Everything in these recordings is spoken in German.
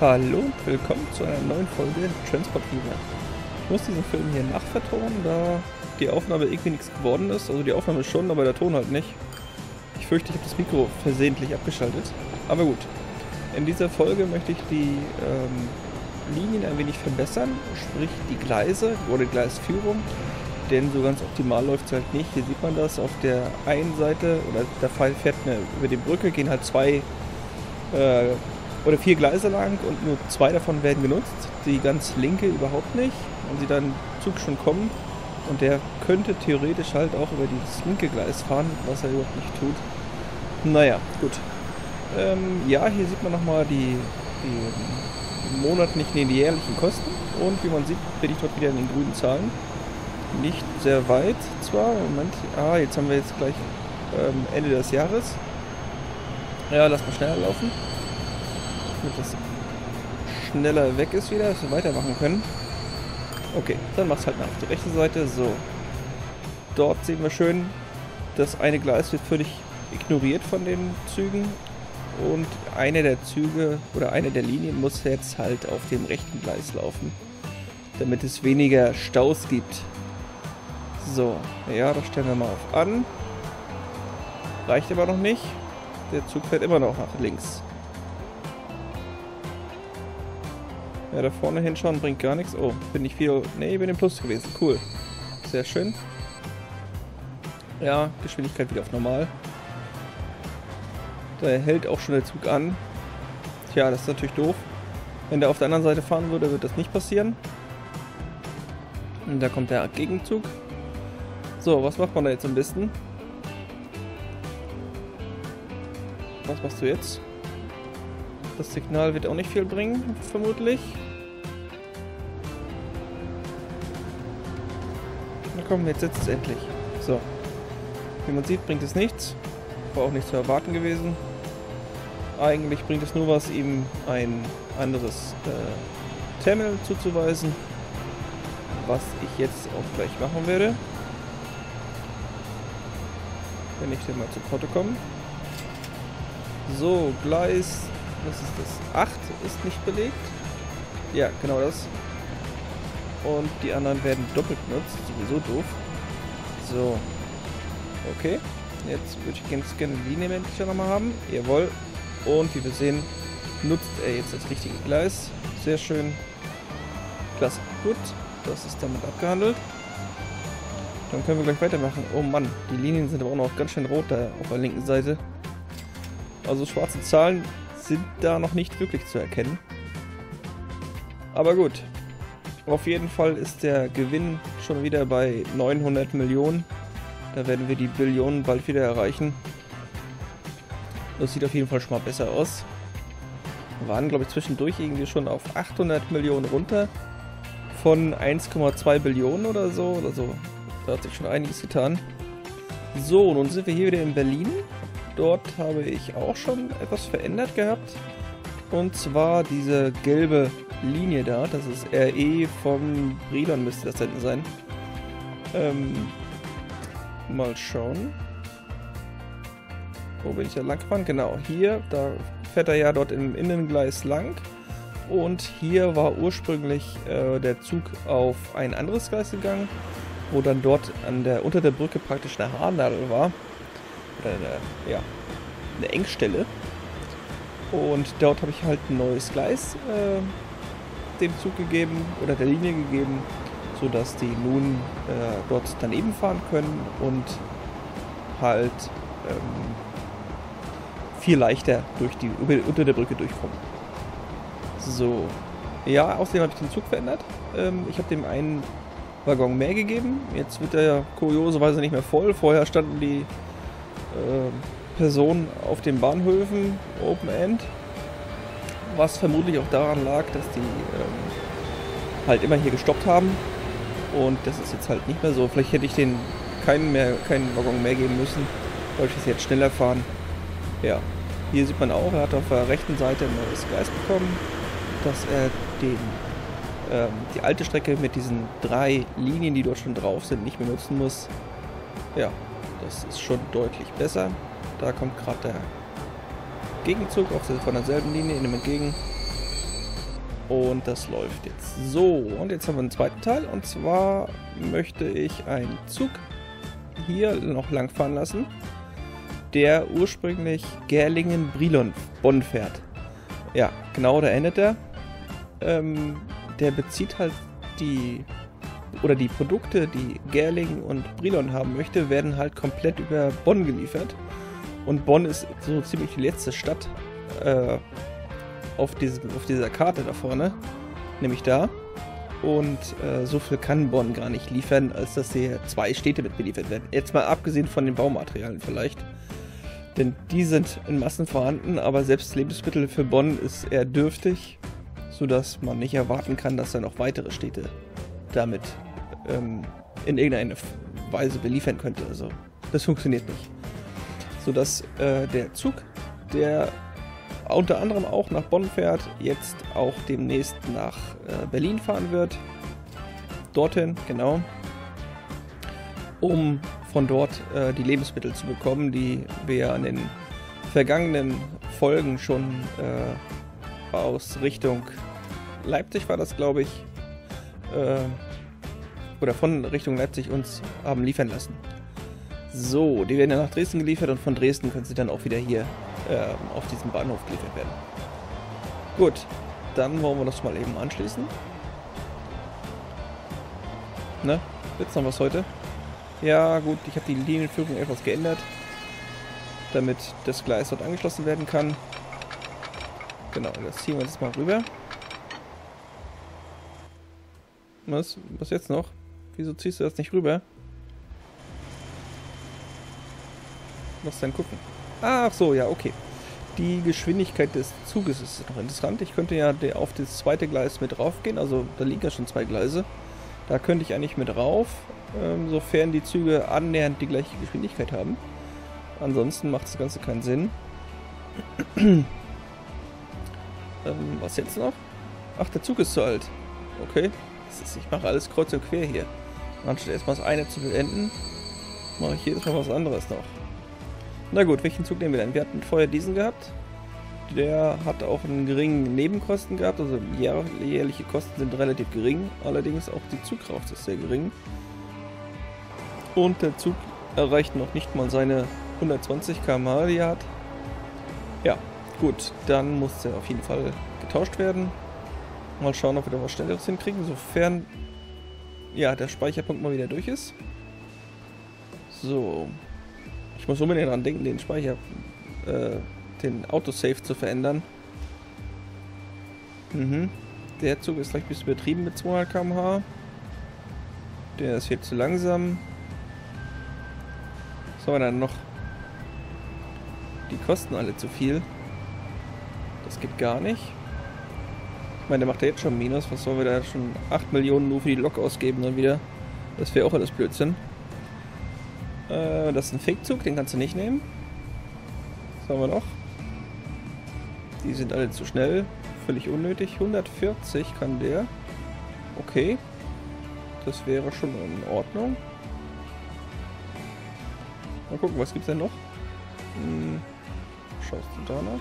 Hallo und willkommen zu einer neuen Folge Transport Fever. Ich muss diesen Film hier nachvertonen, da die Aufnahme irgendwie nichts geworden ist. Also die Aufnahme schon, aber der Ton halt nicht. Ich fürchte, ich habe das Mikro versehentlich abgeschaltet. Aber gut. In dieser Folge möchte ich die ähm, Linien ein wenig verbessern, sprich die Gleise oder die Gleisführung. Denn so ganz optimal läuft es halt nicht. Hier sieht man das auf der einen Seite, oder der Fall fährt eine, über die Brücke, gehen halt zwei äh, oder vier Gleise lang und nur zwei davon werden genutzt. Die ganz linke überhaupt nicht. Und sie dann Zug schon kommen und der könnte theoretisch halt auch über dieses linke Gleis fahren, was er überhaupt nicht tut. Naja, gut. Ähm, ja, hier sieht man nochmal die, die monatlichen, nee, die jährlichen Kosten. Und wie man sieht, bin ich dort wieder in den grünen Zahlen. Nicht sehr weit zwar. Moment. Ah, jetzt haben wir jetzt gleich ähm, Ende des Jahres. Ja, lass mal schneller laufen damit das schneller weg ist wieder, dass wir weitermachen können. Okay, dann mach's halt mal auf die rechte Seite. So. Dort sehen wir schön, das eine Gleis wird völlig ignoriert von den Zügen. Und eine der Züge oder eine der Linien muss jetzt halt auf dem rechten Gleis laufen. Damit es weniger Staus gibt. So, ja, das stellen wir mal auf an. Reicht aber noch nicht. Der Zug fährt immer noch nach links. Ja, da vorne hinschauen bringt gar nichts. Oh, bin ich viel... Ne, bin im Plus gewesen. Cool. Sehr schön. Ja, Geschwindigkeit wieder auf normal. Da hält auch schon der Zug an. Tja, das ist natürlich doof. Wenn der auf der anderen Seite fahren würde, wird das nicht passieren. Und da kommt der Gegenzug. So, was macht man da jetzt am besten? Was machst du jetzt? Das Signal wird auch nicht viel bringen, vermutlich. Komm, jetzt sitzt es endlich. So. Wie man sieht, bringt es nichts. War auch nicht zu erwarten gewesen. Eigentlich bringt es nur was, ihm ein anderes äh, Terminal zuzuweisen. Was ich jetzt auch gleich machen werde. Wenn ich denn mal zu Porto komme. So, Gleis was ist das? 8 ist nicht belegt. Ja, genau das. Und die anderen werden doppelt benutzt. Sowieso doof. So. Okay. Jetzt würde ich ganz gerne die Linie endlich nochmal haben. Jawohl. Und wie wir sehen, nutzt er jetzt das richtige Gleis. Sehr schön. Klasse. Gut. Das ist damit abgehandelt. Dann können wir gleich weitermachen. Oh Mann, die Linien sind aber auch noch ganz schön rot da auf der linken Seite. Also schwarze Zahlen sind da noch nicht wirklich zu erkennen. Aber gut. Auf jeden Fall ist der Gewinn schon wieder bei 900 Millionen. Da werden wir die Billionen bald wieder erreichen. Das sieht auf jeden Fall schon mal besser aus. Wir waren, glaube ich, zwischendurch irgendwie schon auf 800 Millionen runter. Von 1,2 Billionen oder so. Also, da hat sich schon einiges getan. So, nun sind wir hier wieder in Berlin. Dort habe ich auch schon etwas verändert gehabt. Und zwar diese gelbe Linie da. Das ist RE vom Brilon müsste das denn sein. Ähm, mal schauen. Wo bin ich da lang gefahren? Genau, hier. Da fährt er ja dort im Innengleis lang. Und hier war ursprünglich äh, der Zug auf ein anderes Gleis gegangen, wo dann dort an der, unter der Brücke praktisch eine Haarnadel war oder eine, ja, eine Engstelle. Und dort habe ich halt ein neues Gleis äh, dem Zug gegeben oder der Linie gegeben, sodass die nun äh, dort daneben fahren können und halt ähm, viel leichter durch die, unter der Brücke durchkommen. So. Ja, außerdem habe ich den Zug verändert. Ähm, ich habe dem einen Waggon mehr gegeben. Jetzt wird er kurioserweise nicht mehr voll. Vorher standen die äh, Personen auf den Bahnhöfen Open End. Was vermutlich auch daran lag, dass die ähm, halt immer hier gestoppt haben. Und das ist jetzt halt nicht mehr so. Vielleicht hätte ich den keinen, mehr, keinen Waggon mehr geben müssen. Wollte ich jetzt schneller fahren. Ja, hier sieht man auch, er hat auf der rechten Seite ein neues Gleis bekommen, dass er den, ähm, die alte Strecke mit diesen drei Linien, die dort schon drauf sind, nicht mehr nutzen muss. Ja, das ist schon deutlich besser. Da kommt gerade der Gegenzug der, von derselben Linie in ihm entgegen. Und das läuft jetzt. So, und jetzt haben wir einen zweiten Teil. Und zwar möchte ich einen Zug hier noch langfahren lassen, der ursprünglich Gerlingen-Brilon-Bonn fährt. Ja, genau, da endet er. Ähm, der bezieht halt die oder die Produkte, die Gerling und Brilon haben möchte, werden halt komplett über Bonn geliefert. Und Bonn ist so ziemlich die letzte Stadt äh, auf, diesem, auf dieser Karte da vorne, nämlich da. Und äh, so viel kann Bonn gar nicht liefern, als dass hier zwei Städte mit beliefert werden. Jetzt mal abgesehen von den Baumaterialien vielleicht. Denn die sind in Massen vorhanden, aber selbst Lebensmittel für Bonn ist eher dürftig, sodass man nicht erwarten kann, dass da noch weitere Städte damit ähm, in irgendeiner Weise beliefern könnte. Also das funktioniert nicht. Sodass äh, der Zug, der unter anderem auch nach Bonn fährt, jetzt auch demnächst nach äh, Berlin fahren wird. Dorthin, genau. Um von dort äh, die Lebensmittel zu bekommen, die wir an den vergangenen Folgen schon äh, aus Richtung Leipzig war das, glaube ich, äh, oder von Richtung Leipzig uns haben liefern lassen. So, die werden ja nach Dresden geliefert und von Dresden können sie dann auch wieder hier äh, auf diesem Bahnhof geliefert werden. Gut, dann wollen wir das mal eben anschließen. Ne? Wird's noch was heute? Ja, gut, ich habe die Linienführung etwas geändert, damit das Gleis dort angeschlossen werden kann. Genau, das ziehen wir jetzt mal rüber. Was? Was jetzt noch? Wieso ziehst du das nicht rüber? Was denn gucken? Ach so, ja, okay. Die Geschwindigkeit des Zuges ist noch interessant. Ich könnte ja auf das zweite Gleis mit raufgehen. Also da liegen ja schon zwei Gleise. Da könnte ich eigentlich mit rauf, ähm, sofern die Züge annähernd die gleiche Geschwindigkeit haben. Ansonsten macht das Ganze keinen Sinn. ähm, was jetzt noch? Ach, der Zug ist zu alt. Okay. Ich mache alles kreuz und quer hier. Anstatt erstmal das eine zu beenden, mache ich jedes Mal was anderes noch. Na gut, welchen Zug nehmen wir denn? Wir hatten vorher diesen gehabt. Der hat auch einen geringen Nebenkosten gehabt, also jährliche Kosten sind relativ gering, allerdings auch die Zugkraft ist sehr gering. Und der Zug erreicht noch nicht mal seine 120 km/h, die er hat. Ja, gut, dann muss er auf jeden Fall getauscht werden. Mal schauen, ob wir da was Schnelleres hinkriegen, sofern ja, der Speicherpunkt mal wieder durch ist. So, ich muss unbedingt daran denken, den Speicher, äh, den Autosave zu verändern. Mhm. Der Zug ist gleich ein bisschen übertrieben mit 200 km/h. Der ist viel zu langsam. Was haben wir dann noch? Die kosten alle zu viel. Das geht gar nicht. Ich meine, der macht ja jetzt schon Minus. Was sollen wir da schon 8 Millionen nur für die Lok ausgeben dann wieder? Das wäre auch alles Blödsinn. Äh, das ist ein Fake-Zug, den kannst du nicht nehmen. Was haben wir noch? Die sind alle zu schnell. Völlig unnötig. 140 kann der. Okay. Das wäre schon in Ordnung. Mal gucken, was gibt's denn noch? Hm, schaust du da nach?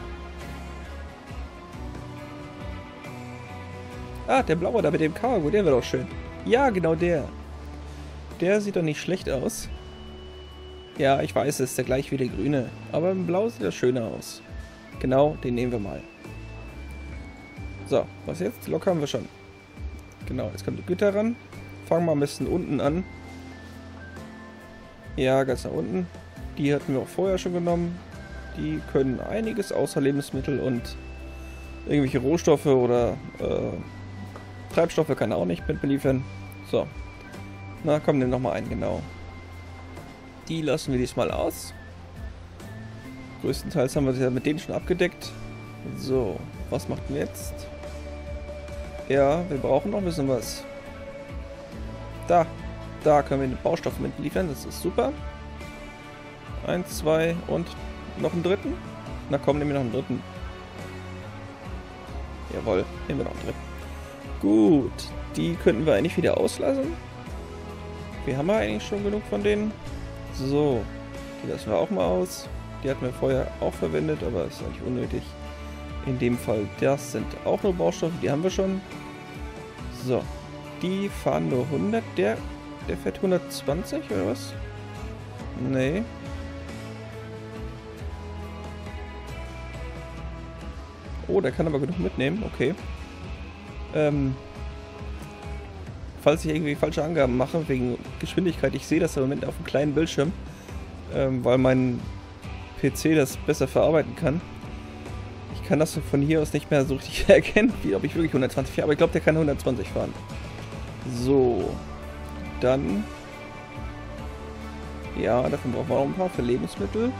Ah, der blaue da mit dem Cargo, der wäre doch schön. Ja, genau der. Der sieht doch nicht schlecht aus. Ja, ich weiß, es ist der gleich wie der grüne. Aber im Blau sieht er schöner aus. Genau, den nehmen wir mal. So, was jetzt? Lok haben wir schon. Genau, jetzt kommt die Güter ran. Fangen wir ein bisschen unten an. Ja, ganz nach unten. Die hatten wir auch vorher schon genommen. Die können einiges außer Lebensmittel und irgendwelche Rohstoffe oder äh, Treibstoffe kann er auch nicht mit beliefern. So. Na, komm, nimm nochmal einen, genau. Die lassen wir diesmal aus. Größtenteils haben wir sie ja mit denen schon abgedeckt. So, was macht wir jetzt? Ja, wir brauchen noch ein bisschen was. Da, da können wir den Baustoff mit liefern, das ist super. Eins, zwei und noch einen dritten? Na komm, nehmen wir noch einen dritten. Jawohl, nehmen wir noch einen dritten. Gut, die könnten wir eigentlich wieder auslassen. Wir haben ja eigentlich schon genug von denen. So, die lassen wir auch mal aus. Die hatten wir vorher auch verwendet, aber ist eigentlich unnötig. In dem Fall, das sind auch nur Baustoffe, die haben wir schon. So, die fahren nur 100. Der, der fährt 120 oder was? Nee. Oh, der kann aber genug mitnehmen. Okay. Ähm, falls ich irgendwie falsche Angaben mache wegen Geschwindigkeit, ich sehe das im Moment auf einem kleinen Bildschirm, ähm, weil mein PC das besser verarbeiten kann. Ich kann das von hier aus nicht mehr so richtig erkennen, wie ob ich wirklich 120 fahre, aber ich glaube, der kann 120 fahren. So, dann... Ja, davon brauchen wir auch ein paar für Lebensmittel.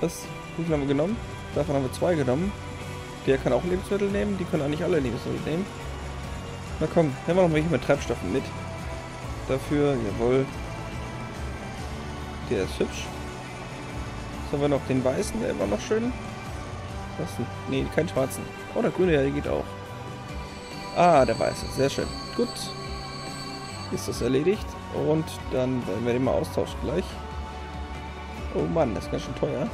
Was? Wie viel haben wir genommen? Davon haben wir zwei genommen. Der kann auch Lebensmittel nehmen. Die können eigentlich alle Lebensmittel nehmen. Na komm, nehmen wir noch welche mit Treibstoffen mit. Dafür, jawohl. Der ist hübsch. Jetzt haben wir noch den weißen, der war noch schön. Was denn? Nee, keinen schwarzen. Oh, der grüne, ja, der geht auch. Ah, der weiße. Sehr schön. Gut. Ist das erledigt. Und dann werden wir den mal austauschen gleich. Oh Mann, das ist ganz schön teuer.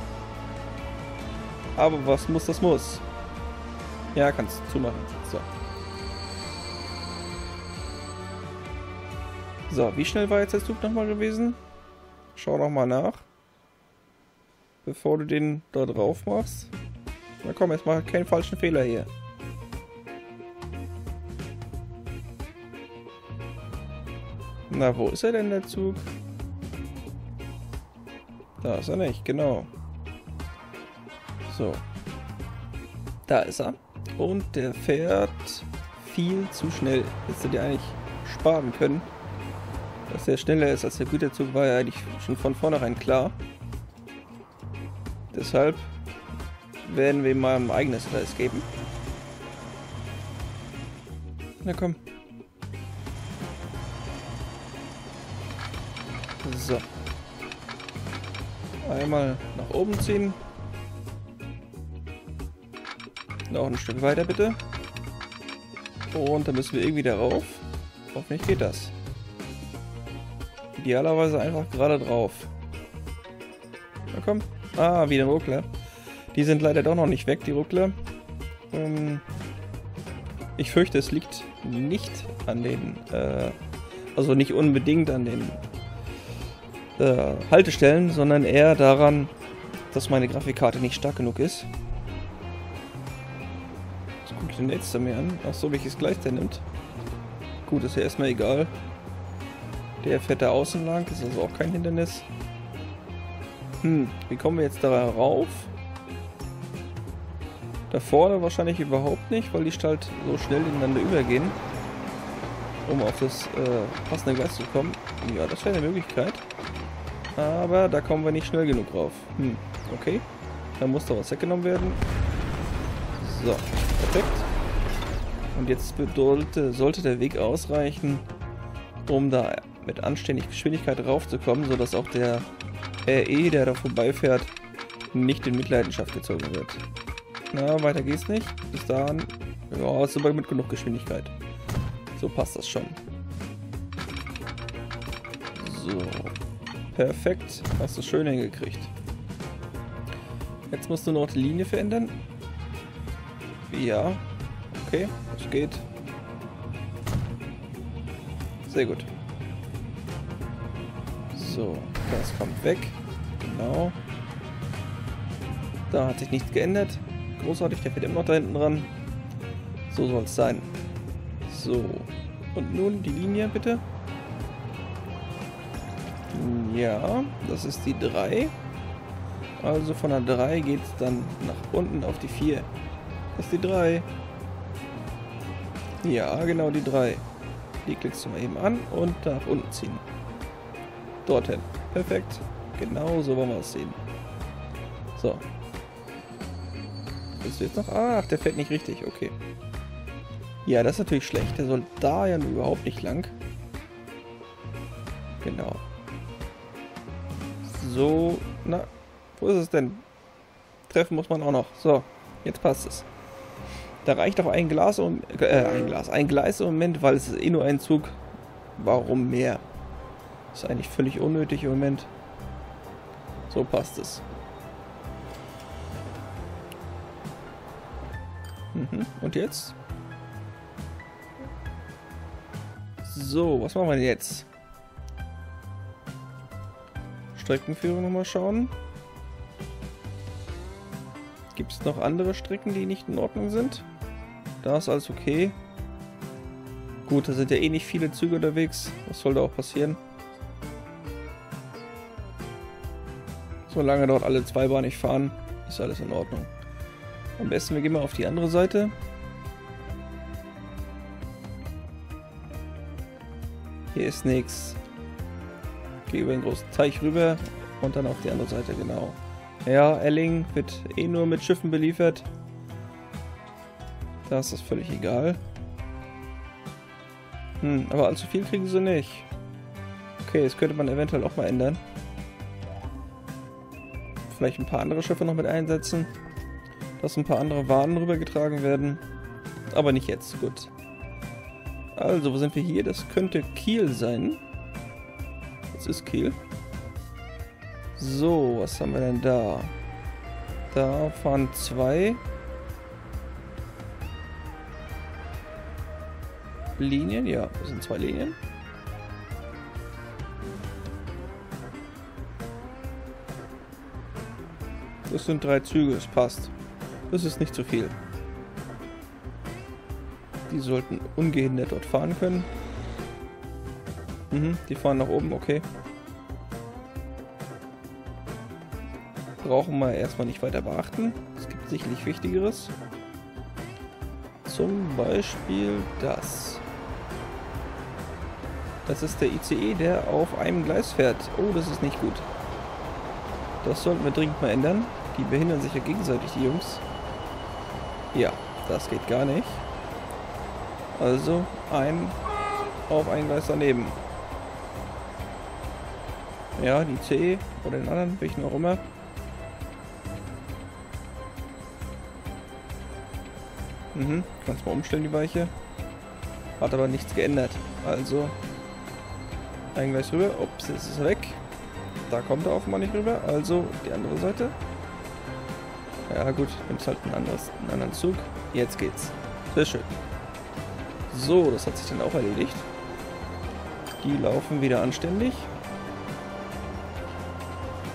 Aber was muss, das muss. Ja, kannst zumachen. So. So, wie schnell war jetzt der Zug nochmal gewesen? Schau nochmal nach. Bevor du den da drauf machst. Na komm, jetzt mach keinen falschen Fehler hier. Na, wo ist er denn, der Zug? Da ist er nicht, genau. So. Da ist er. Und der fährt viel zu schnell. Hättest du dir eigentlich sparen können. Dass er schneller ist als der Güterzug, war ja eigentlich schon von vornherein klar. Deshalb werden wir ihm mal ein eigenes Gleis geben. Na komm. So. Einmal nach oben ziehen. Noch ein Stück weiter bitte. Und dann müssen wir irgendwie darauf. Hoffentlich geht das. Idealerweise einfach gerade drauf. Na komm. Ah, wieder Ruckler. Die sind leider doch noch nicht weg, die Ruckler. Ähm, ich fürchte, es liegt nicht an den, äh, also nicht unbedingt an den äh, Haltestellen, sondern eher daran, dass meine Grafikkarte nicht stark genug ist den nächsten mir an. Achso, welches gleich der nimmt. Gut, ist ja erstmal egal. Der fährt da außen lang, ist also auch kein Hindernis. Hm, wie kommen wir jetzt da rauf? Da vorne wahrscheinlich überhaupt nicht, weil die Stalt so schnell ineinander übergehen. Um auf das äh, passende Gleis zu kommen. Ja, das wäre eine Möglichkeit. Aber da kommen wir nicht schnell genug rauf. Hm, okay. Da muss da was weggenommen werden. So, perfekt. Und jetzt bedeutet, sollte der Weg ausreichen, um da mit anständig Geschwindigkeit raufzukommen, sodass auch der RE, der da vorbeifährt, nicht in Mitleidenschaft gezogen wird. Na, weiter geht's nicht. Bis dahin, ja, ist aber mit genug Geschwindigkeit. So passt das schon. So. Perfekt. Hast du schön hingekriegt. Jetzt musst du noch die Linie verändern. Ja. Okay. Es geht. Sehr gut. So, das kommt weg. Genau. Da hat sich nichts geändert. Großartig, der fährt immer noch da hinten dran. So soll es sein. So. Und nun die Linie bitte. Ja, das ist die 3. Also von der 3 geht es dann nach unten auf die 4. Das ist die 3. Ja, genau die drei. Die klickst du mal eben an und nach unten ziehen. Dorthin. Perfekt. Genau so wollen wir es sehen. So. Willst du jetzt noch? Ach, der fährt nicht richtig. Okay. Ja, das ist natürlich schlecht. Der soll da ja überhaupt nicht lang. Genau. So. Na, wo ist es denn? Treffen muss man auch noch. So, jetzt passt es. Da reicht auch ein Glas, um, äh, ein Glas, ein Gleis im Moment, weil es ist eh nur ein Zug. Warum mehr? Ist eigentlich völlig unnötig im Moment. So passt es. Mhm. Und jetzt? So, was machen wir denn jetzt? Streckenführung nochmal schauen. Gibt es noch andere Strecken, die nicht in Ordnung sind? Da ist alles okay. Gut, da sind ja eh nicht viele Züge unterwegs. Was soll da auch passieren? Solange dort alle zweibahnig fahren, ist alles in Ordnung. Am besten wir gehen mal auf die andere Seite. Hier ist nichts. Gehe über den großen Teich rüber und dann auf die andere Seite, genau. Ja, Elling wird eh nur mit Schiffen beliefert. Da ist das völlig egal. Hm, aber allzu viel kriegen sie nicht. Okay, das könnte man eventuell auch mal ändern. Vielleicht ein paar andere Schiffe noch mit einsetzen. Dass ein paar andere Waren rübergetragen werden. Aber nicht jetzt, gut. Also, wo sind wir hier? Das könnte Kiel sein. Das ist Kiel. So, was haben wir denn da? Da fahren zwei. Linien, ja, das sind zwei Linien. Das sind drei Züge, es passt. Das ist nicht zu viel. Die sollten ungehindert dort fahren können. Mhm, die fahren nach oben, okay. Brauchen wir erstmal nicht weiter beachten. Es gibt sicherlich Wichtigeres. Zum Beispiel das. Das ist der ICE, der auf einem Gleis fährt. Oh, das ist nicht gut. Das sollten wir dringend mal ändern. Die behindern sich ja gegenseitig, die Jungs. Ja, das geht gar nicht. Also ein auf ein Gleis daneben. Ja, die C oder den anderen, welchen auch immer. Mhm, kannst mal umstellen die Weiche. Hat aber nichts geändert. Also ein Gleis rüber. Ups, jetzt ist er weg. Da kommt er offenbar nicht rüber. Also die andere Seite. Ja gut, nimmst halt ein anderes, einen anderen Zug. Jetzt geht's. Sehr schön. So, das hat sich dann auch erledigt. Die laufen wieder anständig.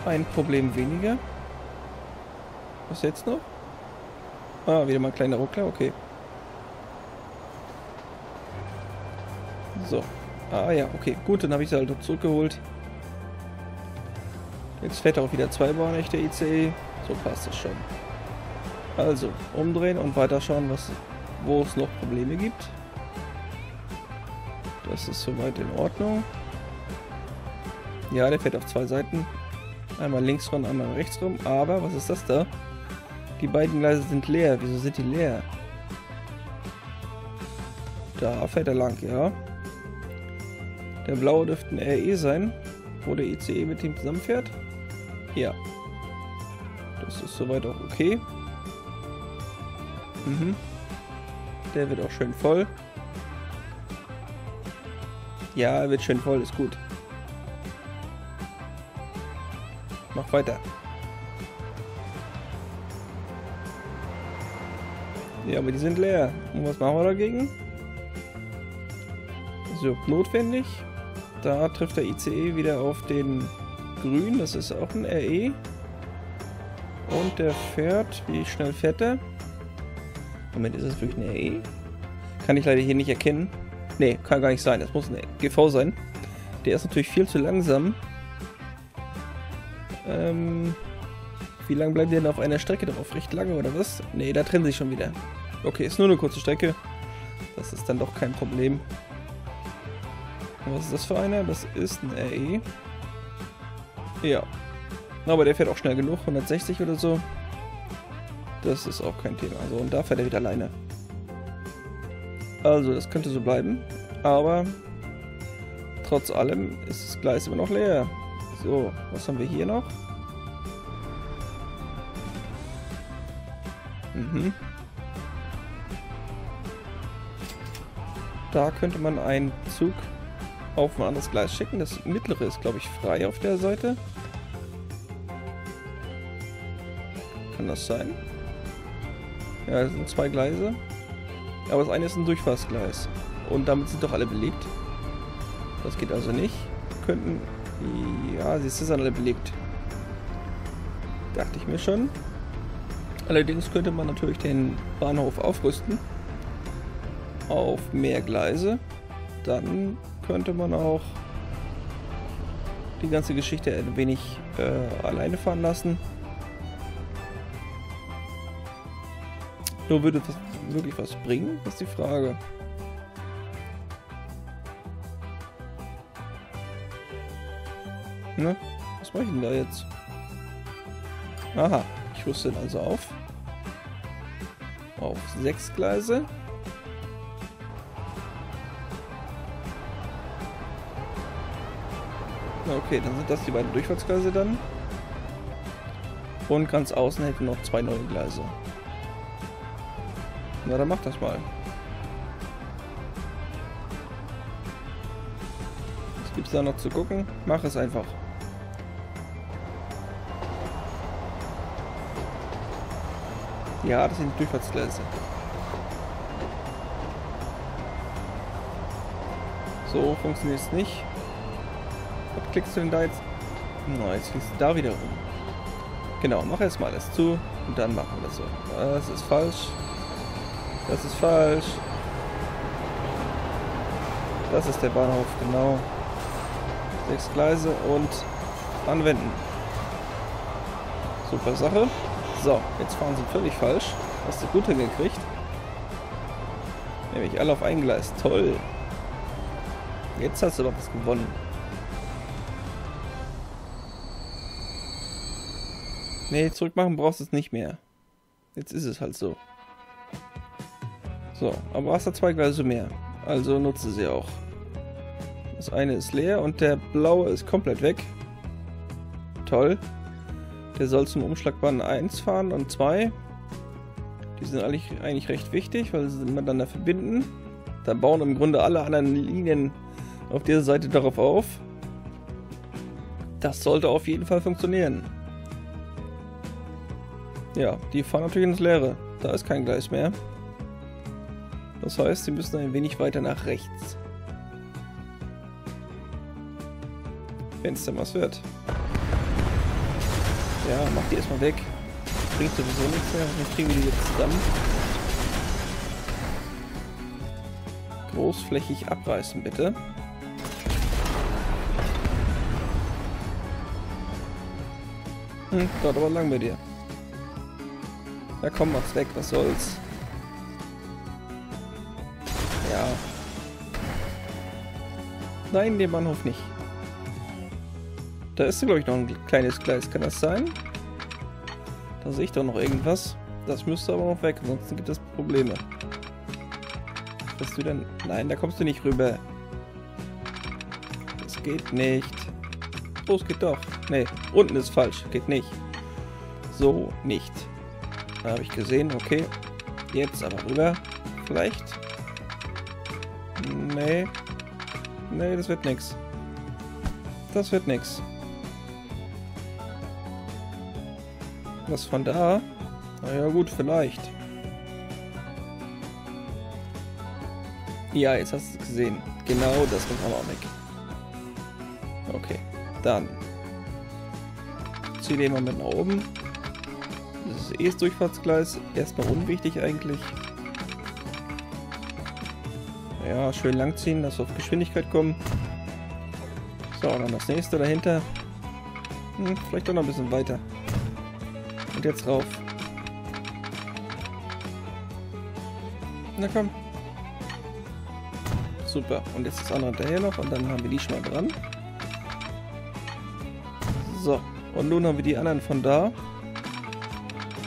Ein Problem weniger. Was jetzt noch? Ah, wieder mal ein kleiner Ruckler, okay. So. Ah ja, okay. Gut, dann habe ich sie halt zurückgeholt. Jetzt fährt auch wieder zweibahnig der ICE. So passt es schon. Also, umdrehen und weiter schauen, was, wo es noch Probleme gibt. Das ist soweit in Ordnung. Ja, der fährt auf zwei Seiten. Einmal links rum, einmal rechts rum. Aber, was ist das da? Die beiden Gleise sind leer. Wieso sind die leer? Da fährt er lang, ja. Der blaue dürfte ein RE sein, wo der ICE mit ihm zusammenfährt. Ja. Das ist soweit auch okay. Mhm. Der wird auch schön voll. Ja, er wird schön voll, ist gut. Mach weiter. Ja, aber die sind leer. Und was machen wir dagegen? So, notwendig. Da trifft der ICE wieder auf den Grün. Das ist auch ein RE. Und der fährt. Wie schnell fährt der? Moment, ist das wirklich ein RE? Kann ich leider hier nicht erkennen. Ne, kann gar nicht sein. Das muss ein GV sein. Der ist natürlich viel zu langsam. Ähm, wie lange bleiben die denn auf einer Strecke drauf? Recht lange oder was? Ne, da trennen sich schon wieder. Okay, ist nur eine kurze Strecke. Das ist dann doch kein Problem. Was ist das für einer? Das ist ein RE. Ja. Aber der fährt auch schnell genug. 160 oder so. Das ist auch kein Thema. So, und da fährt er wieder alleine. Also, das könnte so bleiben. Aber trotz allem ist das Gleis immer noch leer. So, was haben wir hier noch? Mhm. Da könnte man einen Zug auf ein anderes Gleis schicken. Das mittlere ist, glaube ich, frei auf der Seite. Kann das sein? Ja, das sind zwei Gleise. Aber das eine ist ein Durchfahrtsgleis. Und damit sind doch alle belegt. Das geht also nicht. Könnten... Ja, sie sind alle belegt. Dachte ich mir schon. Allerdings könnte man natürlich den Bahnhof aufrüsten. Auf mehr Gleise. Dann könnte man auch die ganze Geschichte ein wenig äh, alleine fahren lassen. Nur würde das wirklich was bringen, ist die Frage. Ne? Was mache ich denn da jetzt? Aha, ich rüste ihn also auf. Auf sechs Gleise. Okay, dann sind das die beiden Durchfahrtsgleise dann. Und ganz außen hätten noch zwei neue Gleise. Na, dann mach das mal. Was gibt's da noch zu gucken? Mach es einfach. Ja, das sind Durchfahrtsgleise. So funktioniert es nicht. Klickst du denn da jetzt? Na, jetzt klickst du da wieder rum. Genau, mach erstmal alles zu und dann machen wir das so. Das ist falsch. Das ist falsch. Das ist der Bahnhof, genau. Sechs Gleise und anwenden. Super Sache. So, jetzt fahren sie völlig falsch. Hast du gut hingekriegt. Nämlich alle auf ein Gleis. Toll. Jetzt hast du doch was gewonnen. Nee, zurückmachen brauchst du es nicht mehr. Jetzt ist es halt so. So, aber hast da zwei Gleise mehr. Also nutze sie auch. Das eine ist leer und der blaue ist komplett weg. Toll. Der soll zum Umschlagbahn 1 fahren und 2. Die sind eigentlich, eigentlich recht wichtig, weil sie miteinander verbinden. Da bauen im Grunde alle anderen Linien auf dieser Seite darauf auf. Das sollte auf jeden Fall funktionieren. Ja, die fahren natürlich ins Leere. Da ist kein Gleis mehr. Das heißt, sie müssen ein wenig weiter nach rechts. Wenn es denn was wird. Ja, mach die erstmal weg. Bringt sowieso nichts mehr. Dann kriegen wir die jetzt zusammen. Großflächig abreißen, bitte. Hm, dauert aber lang bei dir. Ja komm, mach's weg, was soll's. Ja. Nein, den Bahnhof nicht. Da ist, glaube ich, noch ein kleines Gleis. Kann das sein? Da sehe ich doch noch irgendwas. Das müsste aber noch weg, ansonsten gibt es Probleme. Bist du denn... Nein, da kommst du nicht rüber. Das geht nicht. Oh, es geht doch. Nee, unten ist falsch. Geht nicht. So nicht. Da habe ich gesehen, okay. Jetzt aber rüber. Vielleicht. Nee. Nee, das wird nix. Das wird nix. Was von da? Naja gut, vielleicht. Ja, jetzt hast du es gesehen. Genau das muss aber auch weg. Okay, dann. Zieh den mal mit nach oben. Das ist eh. Erstmal unwichtig eigentlich. Ja, schön langziehen, dass wir auf Geschwindigkeit kommen. So, dann das nächste dahinter. Hm, vielleicht auch noch ein bisschen weiter. Und jetzt rauf. Na komm. Super. Und jetzt das andere hinterher noch und dann haben wir die schon mal dran. So. Und nun haben wir die anderen von da.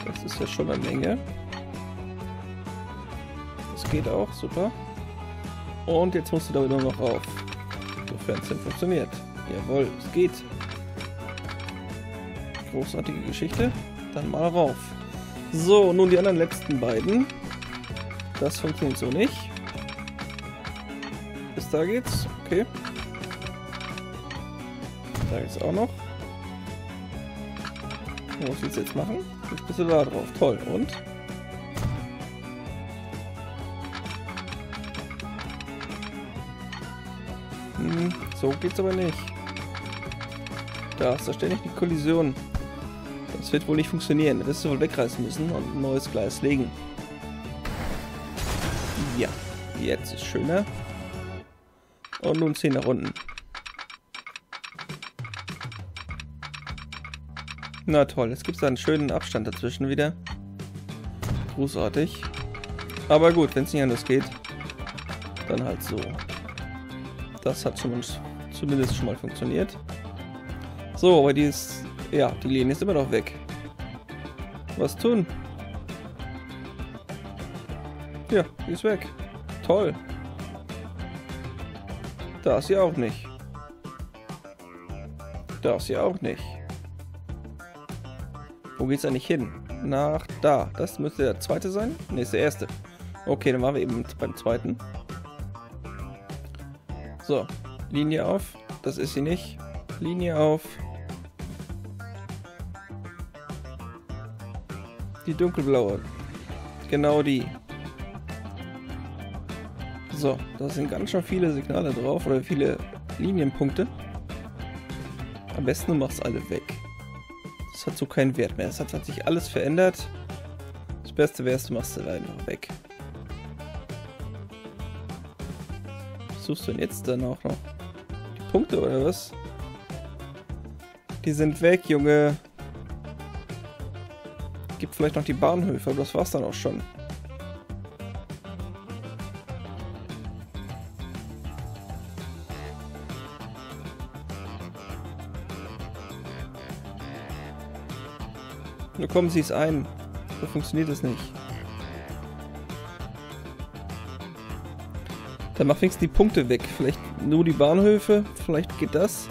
Das ist ja schon eine Menge. Das geht auch, super. Und jetzt musst du da wieder noch rauf. Sofern es denn funktioniert. Jawohl, es geht. Großartige Geschichte. Dann mal rauf. So, nun die anderen letzten beiden. Das funktioniert so nicht. Bis da geht's. Okay. Da geht's auch noch. Was willst du jetzt machen? Bist du da drauf. Toll. Und? Hm, so geht's aber nicht. Da ist da ständig die Kollision. Das wird wohl nicht funktionieren. Da wirst du wohl wegreißen müssen und ein neues Gleis legen. Ja, jetzt ist schöner. Und nun 10 nach unten. Na toll, jetzt gibt es einen schönen Abstand dazwischen wieder. Großartig. Aber gut, wenn es nicht anders geht, dann halt so. Das hat zumindest, zumindest schon mal funktioniert. So, aber die ist... Ja, die Linie ist immer noch weg. Was tun? Ja, die ist weg. Toll. Da ist sie auch nicht. Da ist sie auch nicht. Wo geht's eigentlich hin? Nach da. Das müsste der zweite sein? Ne, ist der erste. Okay, dann waren wir eben beim zweiten. So, Linie auf. Das ist sie nicht. Linie auf. Die dunkelblaue. Genau die. So, da sind ganz schön viele Signale drauf oder viele Linienpunkte. Am besten du machst alle weg. Hat so keinen Wert mehr. Es hat, hat sich alles verändert. Das Beste wäre, du machst sie einfach weg. Was suchst du denn jetzt dann auch noch? Die Punkte oder was? Die sind weg, Junge. Gibt vielleicht noch die Bahnhöfe, aber das war's dann auch schon. Kommen Sie es ein. So funktioniert es nicht. Dann mach wenigstens die Punkte weg. Vielleicht nur die Bahnhöfe. Vielleicht geht das.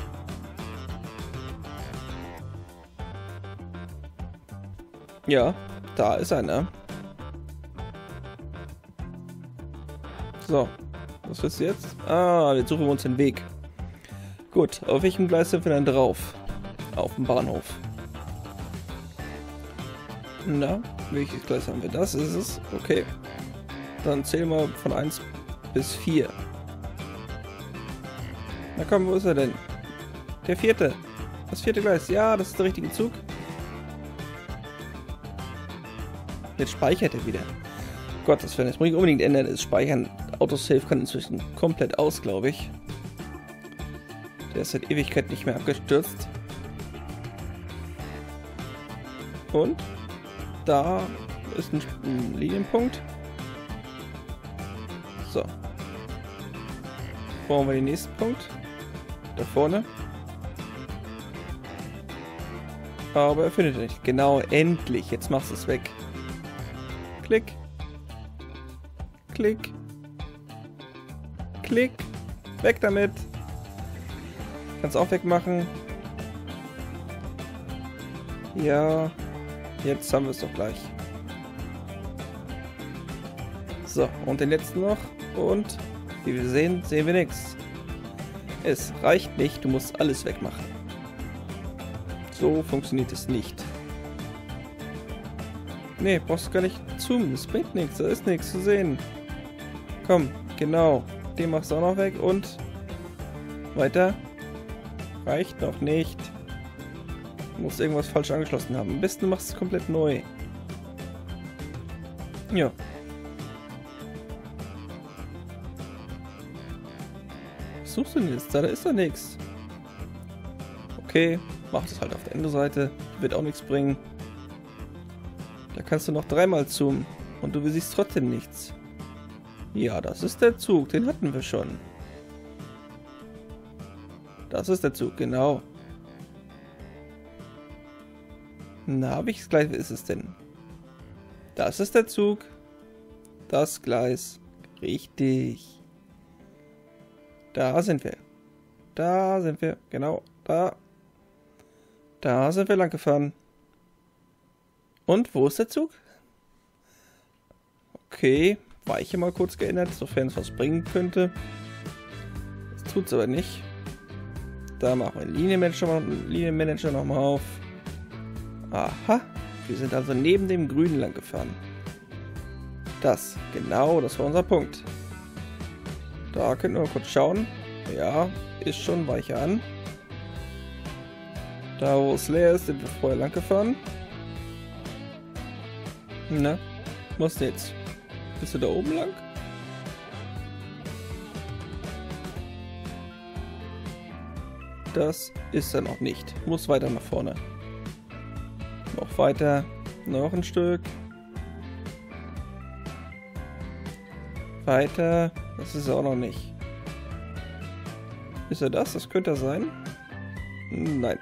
Ja, da ist einer. So, was willst du jetzt? Ah, jetzt suchen wir uns den Weg. Gut, auf welchem Gleis sind wir dann drauf? Auf dem Bahnhof. Na, welches Gleis haben wir? Das ist es. Okay. Dann zählen wir von 1 bis 4. Na komm, wo ist er denn? Der vierte. Das vierte Gleis. Ja, das ist der richtige Zug. Jetzt speichert er wieder. Gottes Willen, das muss ich unbedingt ändern. Das Speichern, Autosave kann inzwischen komplett aus, glaube ich. Der ist seit Ewigkeit nicht mehr abgestürzt. Und? Da ist ein, Linienpunkt. So. Brauchen wir den nächsten Punkt. Da vorne. Aber er findet nicht. Genau, endlich. Jetzt machst du es weg. Klick. Klick. Klick. Weg damit. Kannst auch wegmachen. Ja. Jetzt haben wir es doch gleich. So, und den letzten noch. Und wie wir sehen, sehen wir nichts. Es reicht nicht, du musst alles wegmachen. So funktioniert es nicht. Nee, brauchst du gar nicht zoomen. Es bringt nichts, da ist nichts zu sehen. Komm, genau. Den machst du auch noch weg und weiter. Reicht noch nicht. Du musst irgendwas falsch angeschlossen haben. Am besten du machst es komplett neu. Ja. Was suchst du denn jetzt? Da, da ist da nichts. Okay, mach das halt auf der Ende-Seite. Wird auch nichts bringen. Da kannst du noch dreimal zoomen. Und du siehst trotzdem nichts. Ja, das ist der Zug. Den hatten wir schon. Das ist der Zug, genau. Na, welches Gleis ist es denn? Das ist der Zug. Das Gleis. Richtig. Da sind wir. Da sind wir. Genau. Da. Da sind wir lang gefahren. Und wo ist der Zug? Okay. Weiche mal kurz geändert, sofern es was bringen könnte. Das tut es aber nicht. Da machen wir den Linienmanager, Linienmanager nochmal auf. Aha, wir sind also neben dem Grünen lang gefahren. Das, genau, das war unser Punkt. Da könnten wir mal kurz schauen. Ja, ist schon weicher an. Da wo es leer ist, sind wir vorher lang gefahren. Na, was jetzt? Bist du da oben lang? Das ist er noch nicht. Muss weiter nach vorne. Noch weiter. Noch ein Stück. Weiter. Das ist er auch noch nicht. Ist er das? Das könnte er sein. Nein.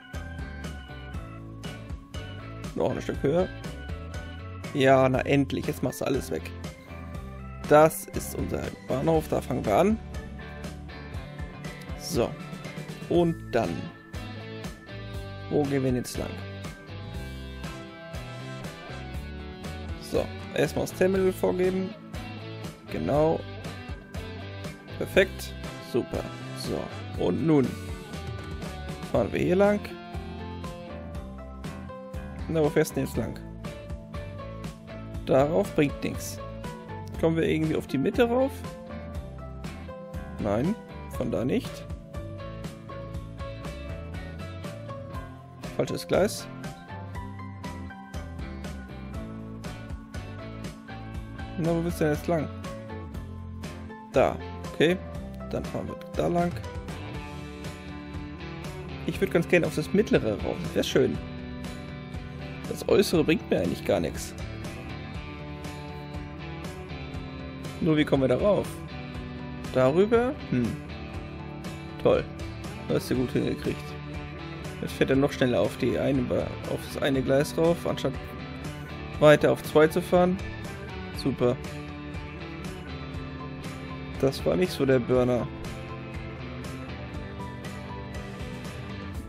Noch ein Stück höher. Ja, na endlich. Jetzt machst du alles weg. Das ist unser Bahnhof. Da fangen wir an. So. Und dann. Wo gehen wir jetzt lang? Erstmal das Terminal vorgeben. Genau. Perfekt. Super. So. Und nun fahren wir hier lang. Na, wo fährst du jetzt lang? Darauf bringt nichts. Kommen wir irgendwie auf die Mitte rauf? Nein, von da nicht. Falsches Gleis. Na, wo bist du denn jetzt lang? Da. Okay. Dann fahren wir da lang. Ich würde ganz gerne auf das mittlere rauf. Wäre schön. Das äußere bringt mir eigentlich gar nichts. Nur wie kommen wir darauf? Darüber? Hm. Toll. Das hast du gut hingekriegt. Jetzt fährt er noch schneller auf die eine, auf das eine Gleis rauf, anstatt weiter auf zwei zu fahren. Super. Das war nicht so der Burner.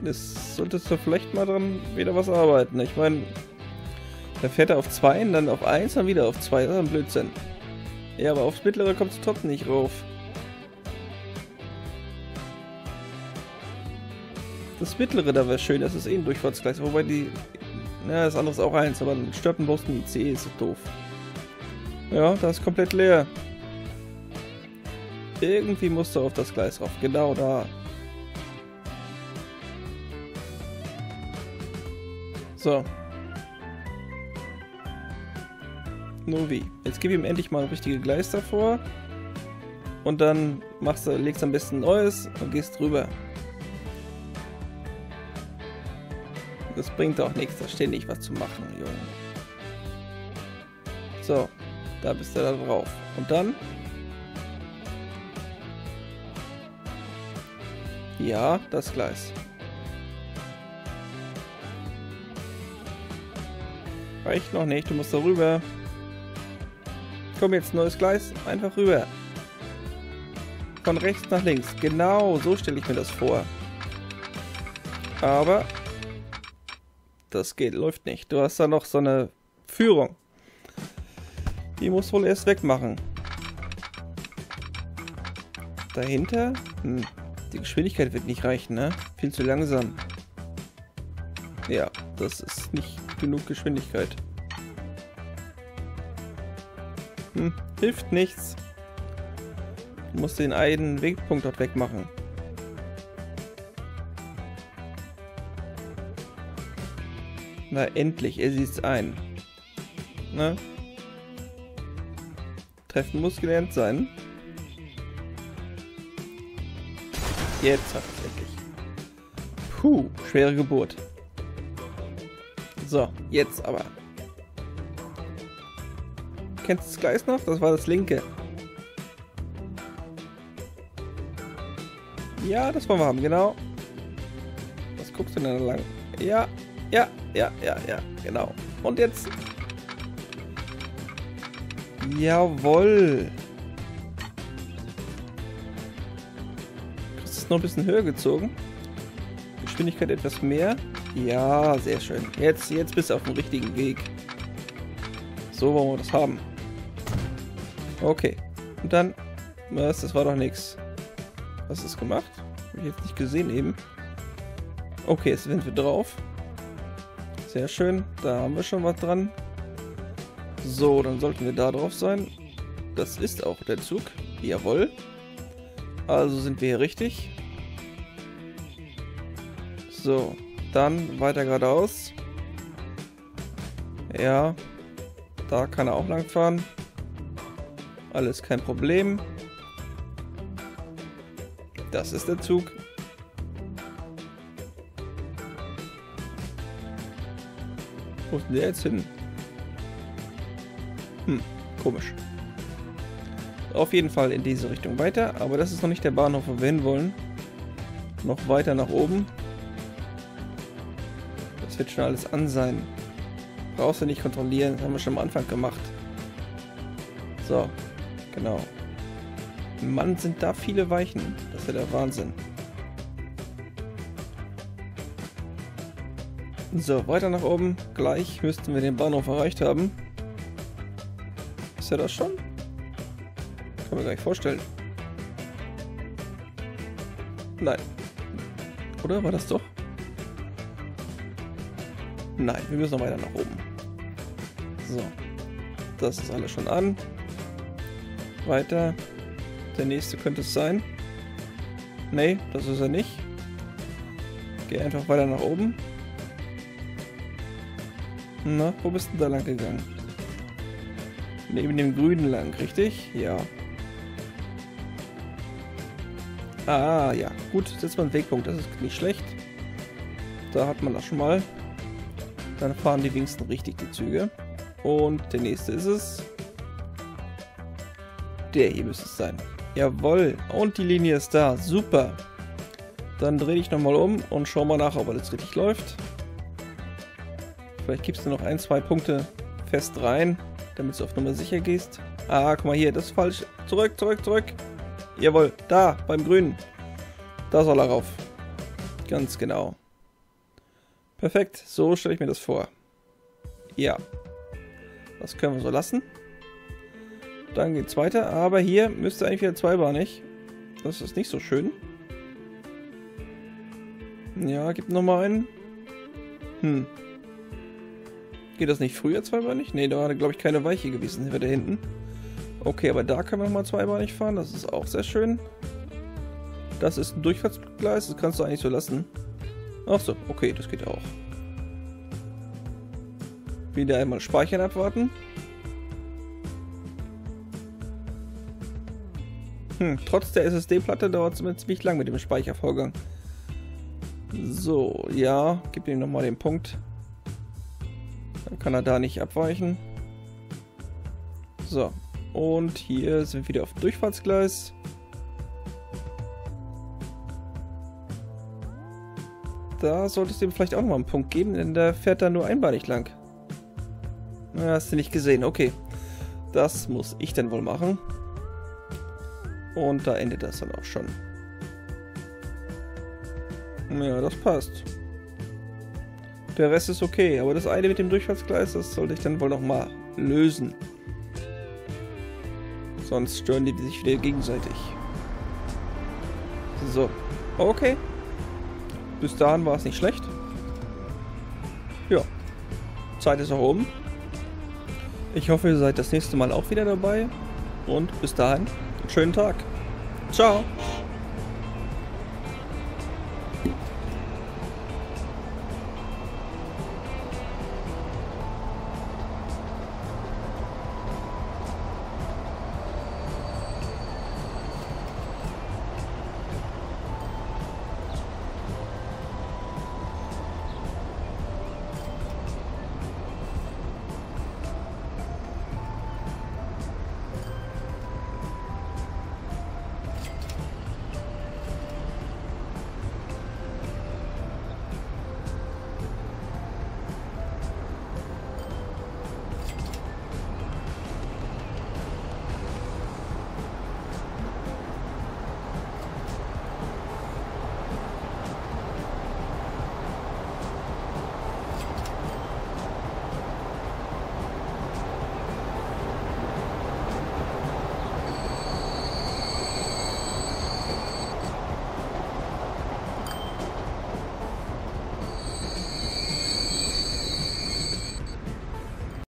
Das solltest du vielleicht mal dran wieder was arbeiten. Ich meine, da fährt er auf 2, dann auf 1, dann wieder auf 2. Das ist ein Blödsinn. Ja, aber aufs mittlere kommst du trotzdem nicht rauf. Das mittlere da wäre schön, das ist eh ein Durchfahrtsgleis. Wobei die. Ja, das andere ist auch eins, aber ein Boston ICE, ist doof. Ja, das ist komplett leer. Irgendwie musst du auf das Gleis rauf. Genau da. So. Nur wie? Jetzt gib ihm endlich mal ein richtige Gleis davor. Und dann machst du, legst am besten ein neues und gehst drüber. Das bringt auch nichts, da ständig was zu machen, Junge. So, da bist du da drauf. Und dann? Ja, das Gleis. Reicht noch nicht, du musst da rüber. Komm jetzt, neues Gleis, einfach rüber. Von rechts nach links. Genau, so stelle ich mir das vor. Aber das geht, läuft nicht. Du hast da noch so eine Führung. Die muss wohl erst wegmachen. Dahinter? Hm. Die Geschwindigkeit wird nicht reichen, ne? Viel zu langsam. Ja, das ist nicht genug Geschwindigkeit. Hm, hilft nichts. Du musst den einen Wegpunkt dort wegmachen. Na, endlich, er sieht es ein. Ne? Treffen muss gelernt sein. Jetzt hat es endlich. Puh, schwere Geburt. So, jetzt aber. Kennst du das Gleis noch? Das war das linke. Ja, das wollen wir haben, genau. Was guckst du denn da lang? Ja, ja, ja, ja, ja, genau. Und jetzt. Jawoll. Das ist noch ein bisschen höher gezogen. Geschwindigkeit etwas mehr. Ja, sehr schön. Jetzt, jetzt bist du auf dem richtigen Weg. So wollen wir das haben. Okay. Und dann... Was? Das war doch nichts. Was ist gemacht? Habe ich jetzt nicht gesehen eben. Okay, jetzt sind wir drauf. Sehr schön. Da haben wir schon was dran. So, dann sollten wir da drauf sein. Das ist auch der Zug. Jawohl. Also sind wir hier richtig. So, dann weiter geradeaus. Ja, da kann er auch lang fahren. Alles kein Problem. Das ist der Zug. Wo ist denn der jetzt hin? Hm, komisch. Auf jeden Fall in diese Richtung weiter, aber das ist noch nicht der Bahnhof, wo wir hinwollen. Noch weiter nach oben. Das wird schon alles an sein. Brauchst du nicht kontrollieren, das haben wir schon am Anfang gemacht. So, genau. Mann, sind da viele Weichen. Das ist ja der Wahnsinn. So, weiter nach oben. Gleich müssten wir den Bahnhof erreicht haben. Er das schon? Kann man gar nicht vorstellen. Nein. Oder war das doch? Nein, wir müssen noch weiter nach oben. So. Das ist alles schon an. Weiter. Der nächste könnte es sein. Nee, das ist er nicht. Geh einfach weiter nach oben. Na, wo bist du da lang gegangen? Neben dem Grünen lang, richtig? Ja. Ah, ja. Gut, setzt man einen Wegpunkt. Das ist nicht schlecht. Da hat man das schon mal. Dann fahren die wenigsten richtig die Züge. Und der nächste ist es. Der hier müsste es sein. Jawohl. Und die Linie ist da. Super. Dann drehe ich nochmal um und schau mal nach, ob alles richtig läuft. Vielleicht gibst du noch ein, zwei Punkte fest rein, damit du auf Nummer sicher gehst. Ah, guck mal hier, das ist falsch. Zurück, zurück, zurück. Jawohl, da, beim Grünen. Da soll er rauf. Ganz genau. Perfekt, so stelle ich mir das vor. Ja. Das können wir so lassen. Dann geht's weiter, aber hier müsste eigentlich wieder zweibahnig. Das ist nicht so schön. Ja, gib nochmal einen. Hm. Geht das nicht früher zweibahnig? Ne, da war glaube ich keine Weiche gewesen, hier da hinten. Okay, aber da können wir nochmal zweibahnig fahren, das ist auch sehr schön. Das ist ein Durchfahrtsgleis, das kannst du eigentlich so lassen. Ach so, okay, das geht auch. Wieder einmal speichern abwarten. Hm, trotz der SSD-Platte dauert es ziemlich lang mit dem Speichervorgang. So, ja, gib ihm nochmal den Punkt. Dann kann er da nicht abweichen. So, und hier sind wir wieder auf dem Durchfahrtsgleis. Da sollte es dem vielleicht auch nochmal einen Punkt geben, denn der fährt da nur einbeinig lang. Na, hast du nicht gesehen. Okay. Das muss ich dann wohl machen. Und da endet das dann auch schon. Ja, das passt. Der Rest ist okay, aber das eine mit dem Durchfahrtsgleis, das sollte ich dann wohl nochmal lösen. Sonst stören die sich wieder gegenseitig. So, okay. Bis dahin war es nicht schlecht. Ja, Zeit ist auch oben. Ich hoffe, ihr seid das nächste Mal auch wieder dabei. Und bis dahin, schönen Tag. Ciao.